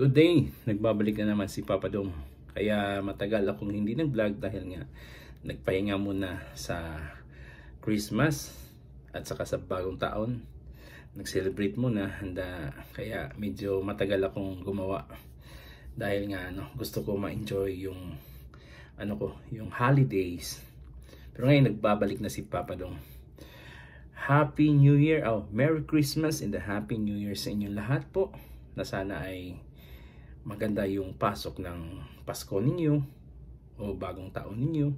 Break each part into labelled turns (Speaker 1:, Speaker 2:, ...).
Speaker 1: Good day! Nagbabalik na naman si Papa Dom. Kaya matagal akong hindi nag-vlog dahil nga nagpahinga muna sa Christmas at saka sa bagong taon. Nag-celebrate muna handa kaya medyo matagal akong gumawa dahil nga ano, gusto ko ma-enjoy yung ano ko, yung holidays. Pero ngayon nagbabalik na si Papa Dom. Happy New Year! Oh, Merry Christmas and a Happy New Year sa inyong lahat po. Na sana ay maganda yung pasok ng Pasko ninyo o bagong taon ninyo.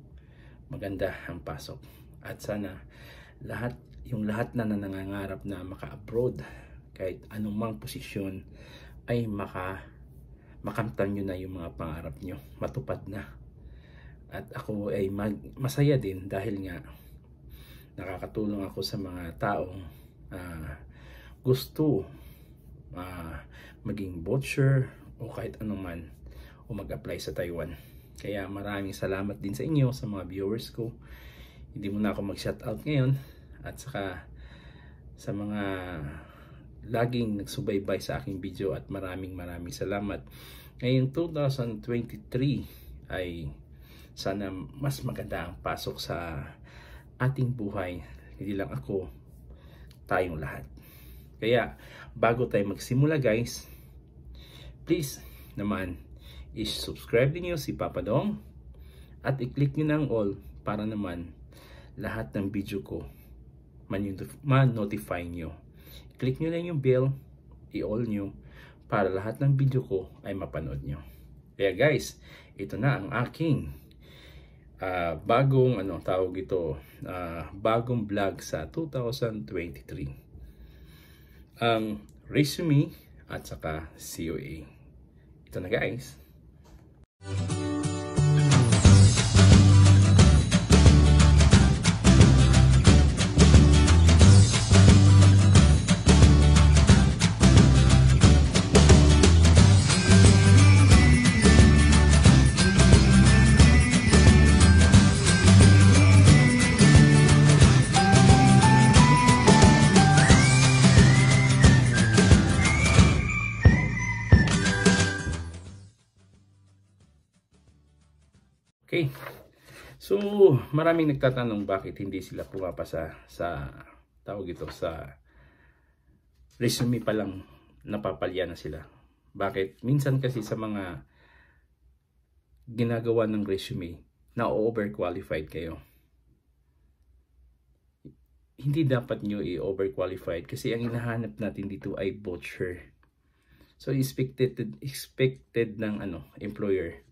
Speaker 1: Maganda ang pasok. At sana lahat, yung lahat na nangangarap na maka-abroad kahit anumang posisyon ay maka makamtan nyo na yung mga pangarap nyo. Matupad na. At ako ay mag, masaya din dahil nga nakakatulong ako sa mga taong uh, gusto uh, maging butcher o kahit anuman o mag-apply sa Taiwan. Kaya maraming salamat din sa inyo sa mga viewers ko. Hindi muna ako mag-shoutout ngayon at saka sa mga laging nagsubaybay sa aking video at maraming maraming salamat. Ngayong 2023 ay sana mas maganda ang pasok sa ating buhay, hindi lang ako, tayong lahat. Kaya, bago tayo magsimula guys, please naman, is-subscribe niyo si Papa Dong at i-click niyo ng all para naman lahat ng video ko man-notify niyo. Click niyo lang yung bell, i-all niyo para lahat ng video ko ay mapanood niyo. Kaya guys, ito na ang aking uh, bagong ano tawag ito uh, bagong vlog sa 2023 ang um, resume at saka COA ito na guys Okay. So, maraming nagtatanong bakit hindi sila pumapasa sa tawag ito sa resume pa lang napapalya na sila. Bakit? Minsan kasi sa mga ginagawa ng resume na overqualified kayo. Hindi dapat nyo i-overqualified kasi ang hinahanap natin dito ay butcher. So expected expected ng ano employer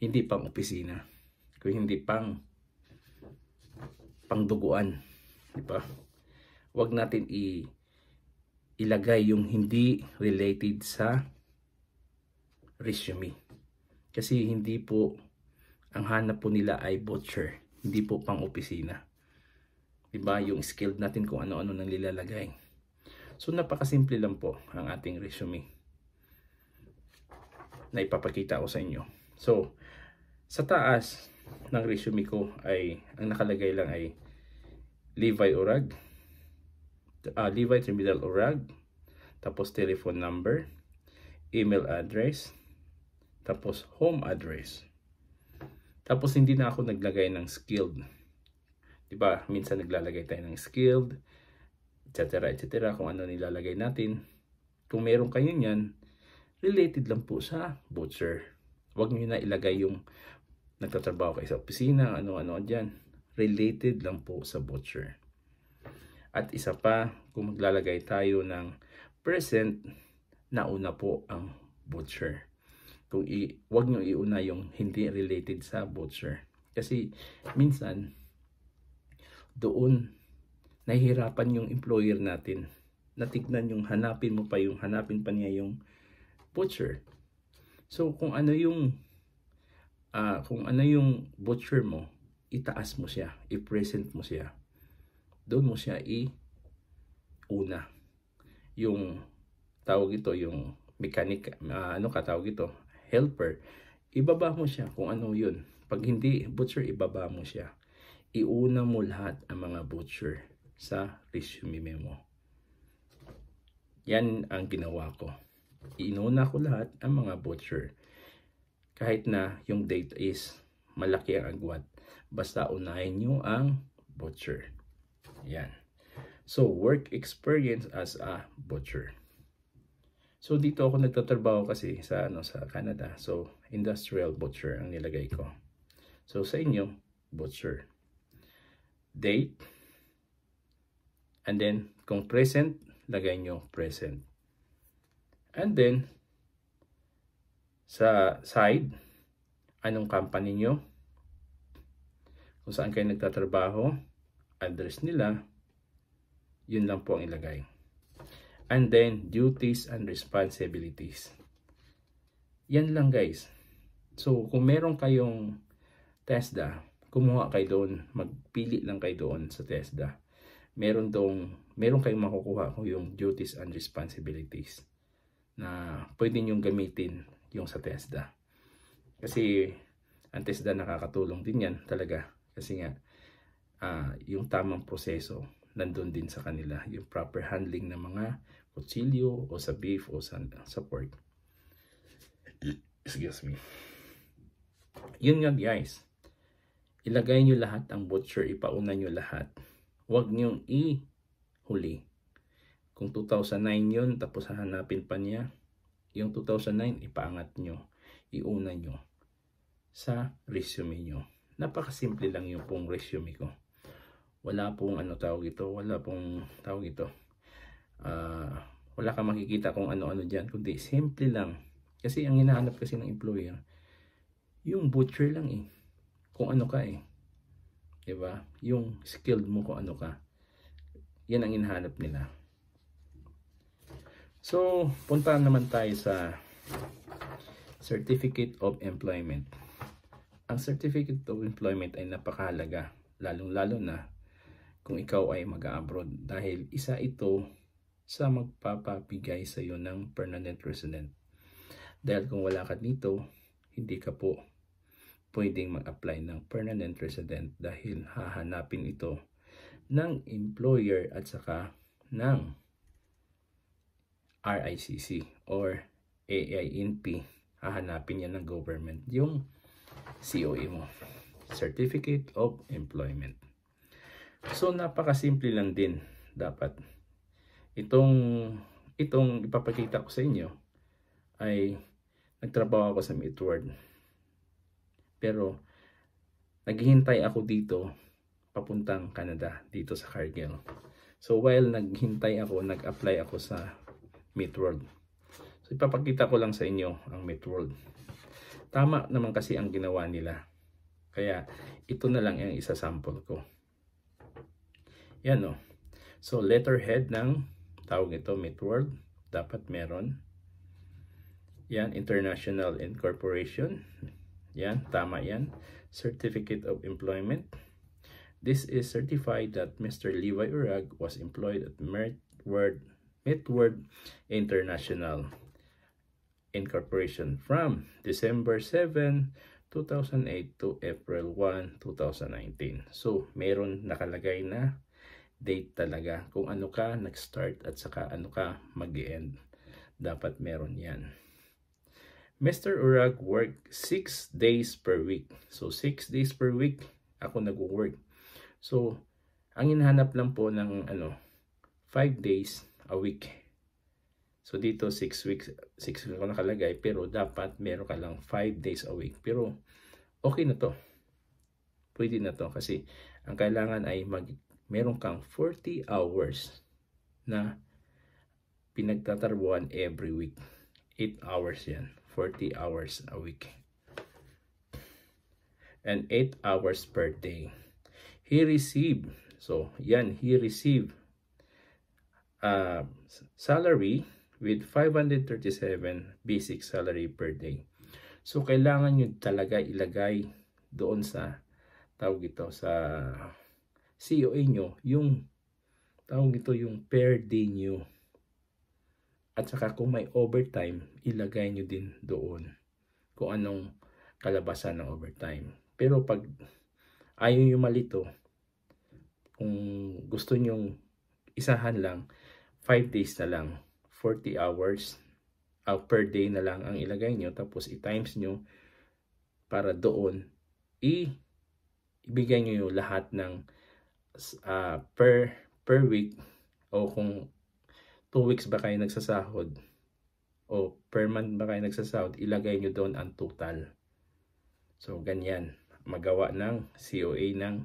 Speaker 1: hindi pang opisina. Kung hindi pang pangduguan. Di ba? Huwag natin i ilagay yung hindi related sa resume. Kasi hindi po ang hanap po nila ay butcher, hindi po pang opisina. 'Di ba? Yung skilled natin kung ano-ano nang nilalagay. So napakasimple lang po ang ating resume na ipapakita ko sa inyo. So, sa taas ng resume ko ay, ang nakalagay lang ay Levi Urag, uh, Levi Terminal Urag, tapos telephone number, email address, tapos home address. Tapos hindi na ako naglagay ng skilled. 'Di ba? Minsan naglalagay tayo ng skilled, etc. etc. kung ano nilalagay natin. Kung meron kayo niyan, related lang po sa butcher. Huwag niyo na ilagay yung nagtatrabaho kayo sa opisina, ano-ano dyan. Related lang po sa butcher. At isa pa, kung maglalagay tayo ng present, nauna po ang butcher. Kung i, wag nyo iuna yung hindi related sa butcher. Kasi minsan, doon nahihirapan yung employer natin. Natignan yung hanapin mo pa yung hanapin pa niya yung butcher. So kung ano yung uh, kung ano yung butcher mo, itaas mo siya, i-present mo siya. Doon mo siya i-una. Yung tawag ito, yung mechanic, uh, ano ka tawag ito, helper, ibaba mo siya kung ano yun. Pag hindi butcher, ibaba mo siya. Iuna mo lahat ang mga butcher sa resume mo. Yan ang ginawa ko. inuna ko lahat ang mga butcher. Kahit na yung date is malaki ang agwat. Basta unahin nyo ang butcher. Yan. So, work experience as a butcher. So, dito ako nagtatrabaho kasi sa, ano, sa Canada. So, industrial butcher ang nilagay ko. So, sa inyo, butcher. Date. And then, kung present, lagay nyo present. And then, sa side, anong company nyo, kung saan kayo nagtatrabaho, address nila, yun lang po ang ilagay. And then, duties and responsibilities. Yan lang guys. So, kung meron kayong TESDA, kumuha kayo doon, magpili lang kayo doon sa TESDA. Meron dong, meron kayong makukuha kung yung duties and responsibilities na pwede nyong gamitin yung sa TESDA. Kasi ang TESDA nakakatulong din yan talaga. Kasi nga, uh, yung tamang proseso nandun din sa kanila. Yung proper handling ng mga kutsilyo o sa beef o sa, sa pork. Excuse me. Yun nga guys. Ilagay nyo lahat ang butcher, ipauna nyo lahat. Huwag nyo i-huli. Kung 2009 yun, tapos hahanapin pa niya, yung 2009, ipaangat nyo, iuna nyo sa resume nyo. Napakasimple lang yung pong resume ko. Wala pong ano tawag ito, wala pong tawag ito. Uh, wala kang makikita kung ano-ano dyan, kundi simple lang. Kasi ang hinahanap kasi ng employer, yung butcher lang eh. Kung ano ka eh. Diba? Yung skilled mo kung ano ka. Yan ang hinahanap nila. So, punta naman tayo sa Certificate of Employment. Ang Certificate of Employment ay napakahalaga, lalong-lalo na kung ikaw ay mag-abroad dahil isa ito sa magpapabigay sa iyo ng permanent resident. Dahil kung wala ka dito, hindi ka po pwedeng mag-apply ng permanent resident dahil hahanapin ito ng employer at saka ng RICC or AINP hahanapin yan ng government yung COE mo. Certificate of Employment. So napakasimple lang din dapat. Itong itong ipapakita ko sa inyo ay nagtrabaho ako sa Midward pero naghihintay ako dito papuntang Canada dito sa Cargill. So while naghintay ako nag-apply ako sa Midworld. So ipapakita ko lang sa inyo ang Midworld. Tama naman kasi ang ginawa nila. Kaya ito na lang ang isa sample ko. Yan o. Oh. So letterhead ng tawag ito Midworld. Dapat meron. Yan, International Incorporation. Yan, tama yan. Certificate of Employment. This is certified that Mr. Levi Urag was employed at Midworld Midward International Incorporation from December 7, 2008 to April 1, 2019. So, meron nakalagay na date talaga kung ano ka nag-start at saka ano ka mag-end. Dapat meron yan. Mr. Urag work 6 days per week. So, 6 days per week ako nag-work. So, ang hinahanap lang po ng ano, 5 days a week. So dito 6 weeks, 6 weeks ako nakalagay pero dapat meron ka lang 5 days a week. Pero okay na to. Pwede na to kasi ang kailangan ay mag, meron kang 40 hours na pinagtatarbuan every week. 8 hours yan. 40 hours a week. And 8 hours per day. He received, so yan, he received uh, salary with 537 basic salary per day. So, kailangan nyo talaga ilagay doon sa tawag ito sa COA nyo yung tawag ito yung per day nyo. At saka kung may overtime, ilagay nyo din doon kung anong kalabasan ng overtime. Pero pag ayaw nyo malito, kung gusto nyong isahan lang, 5 days na lang, 40 hours uh, per day na lang ang ilagay nyo. Tapos i-times nyo para doon i ibigay nyo yung lahat ng uh, per per week o kung 2 weeks ba kayo nagsasahod o per month ba kayo nagsasahod ilagay nyo doon ang total. So ganyan. Magawa ng COA ng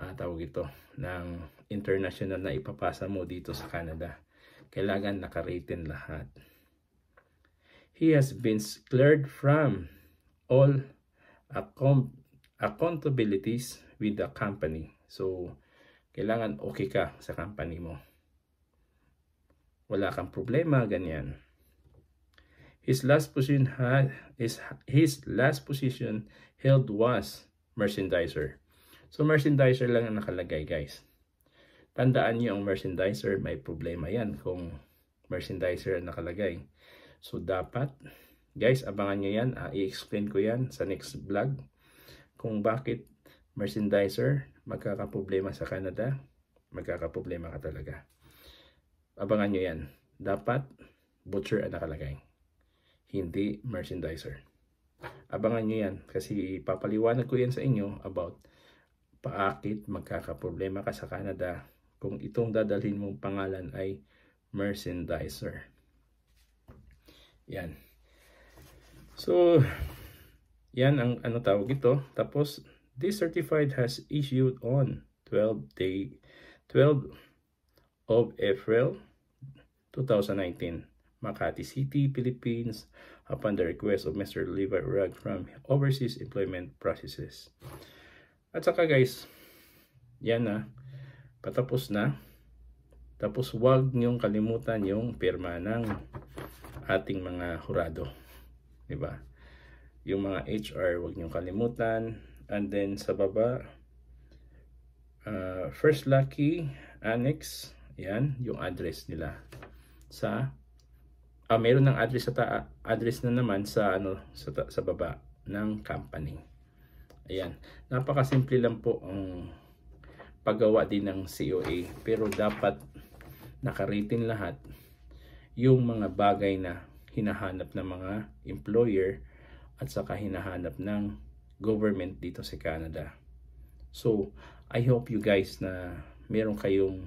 Speaker 1: uh, tawag ito ng international na ipapasa mo dito sa Canada kailangan nakaraten lahat. He has been cleared from all account accountabilities with the company. So, kailangan okay ka sa company mo. Wala kang problema, ganyan. His last position had is his last position held was merchandiser. So merchandiser lang ang nakalagay, guys. Tandaan niyo ang merchandiser, may problema yan kung merchandiser ang nakalagay. So dapat, guys, abangan niyo yan. Uh, i-explain ko yan sa next vlog kung bakit merchandiser magkakaproblema sa Canada. Magkakaproblema ka talaga. Abangan niyo yan. Dapat, butcher ang nakalagay. Hindi merchandiser. Abangan niyo yan kasi papaliwanag ko yan sa inyo about paakit magkakaproblema ka sa Canada kung itong dadalhin mong pangalan ay merchandiser. Yan. So, yan ang ano tawag ito. Tapos, this certified has issued on 12 day 12 of April 2019 Makati City, Philippines upon the request of Mr. Levi Rugg from Overseas Employment Processes. At saka guys, yan na patapos na. Tapos huwag niyong kalimutan yung pirma ng ating mga hurado. Di ba? Yung mga HR, huwag niyong kalimutan. And then sa baba, uh, First Lucky Annex, yan, yung address nila. Sa, ah, meron ng address sa ta address na naman sa, ano, sa, sa baba ng company. Ayan, napakasimple lang po ang um, paggawa din ng COA pero dapat nakaritin lahat yung mga bagay na hinahanap ng mga employer at saka hinahanap ng government dito sa Canada. So, I hope you guys na meron kayong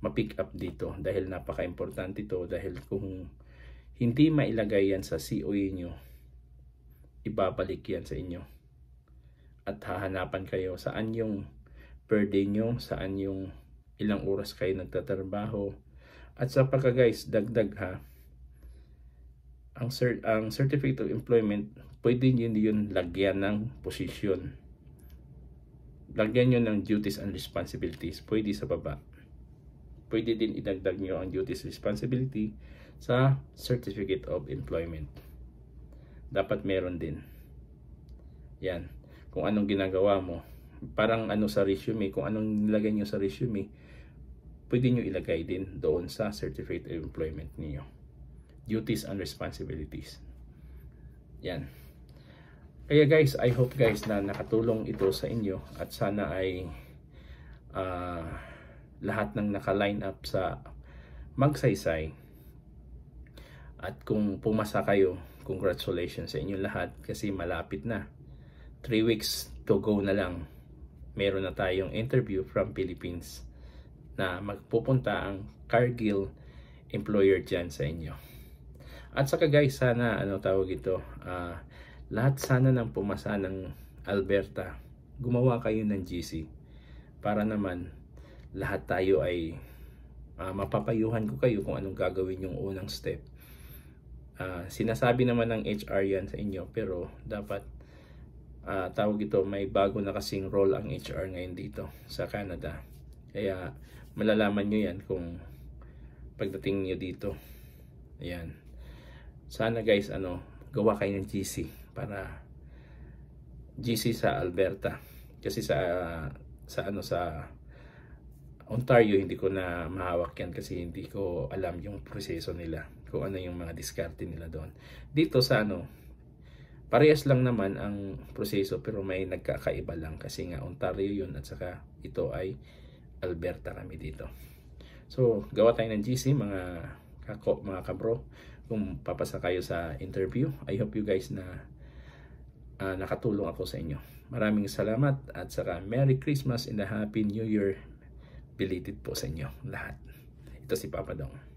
Speaker 1: ma-pick up dito dahil napaka-importante ito dahil kung hindi mailagay yan sa COA nyo, ibabalik yan sa inyo. At hahanapan kayo saan yung per day nyo, saan yung ilang oras kayo nagtatrabaho. At sa pagka guys, dagdag ha, ang, cert ang certificate of employment, pwede nyo yun lagyan ng posisyon. Lagyan nyo ng duties and responsibilities. Pwede sa baba. Pwede din idagdag nyo ang duties responsibility sa certificate of employment. Dapat meron din. Yan. Kung anong ginagawa mo parang ano sa resume, kung anong nilagay nyo sa resume, pwede nyo ilagay din doon sa Certificate of Employment niyo. Duties and responsibilities. Yan. Kaya guys, I hope guys na nakatulong ito sa inyo at sana ay uh, lahat ng naka-line up sa magsaysay. At kung pumasa kayo, congratulations sa inyo lahat kasi malapit na. 3 weeks to go na lang meron na tayong interview from Philippines na magpupunta ang Cargill employer dyan sa inyo. At saka guys, sana ano tawag ito, uh, lahat sana ng pumasa ng Alberta, gumawa kayo ng GC para naman lahat tayo ay uh, mapapayuhan ko kayo kung anong gagawin yung unang step. Uh, sinasabi naman ng HR yan sa inyo pero dapat uh, tawag ito, may bago na kasing role ang HR ngayon dito sa Canada. Kaya malalaman nyo yan kung pagdating nyo dito. Ayan. Sana guys, ano, gawa kayo ng GC para GC sa Alberta. Kasi sa sa ano sa Ontario hindi ko na mahawak yan kasi hindi ko alam yung proseso nila kung ano yung mga diskarte nila doon. Dito sa ano Parehas lang naman ang proseso pero may nagkakaiba lang kasi nga Ontario yun at saka ito ay Alberta kami dito. So, gawa tayo ng GC mga kako, mga kabro kung papasa kayo sa interview. I hope you guys na uh, nakatulong ako sa inyo. Maraming salamat at saka Merry Christmas and a Happy New Year belated po sa inyo lahat. Ito si Papa Dong.